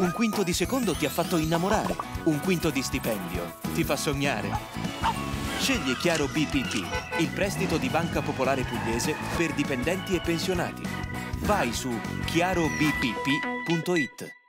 Un quinto di secondo ti ha fatto innamorare. Un quinto di stipendio ti fa sognare. Scegli Chiaro BPP, il prestito di Banca Popolare Pugliese per dipendenti e pensionati. Vai su chiarobpp.it.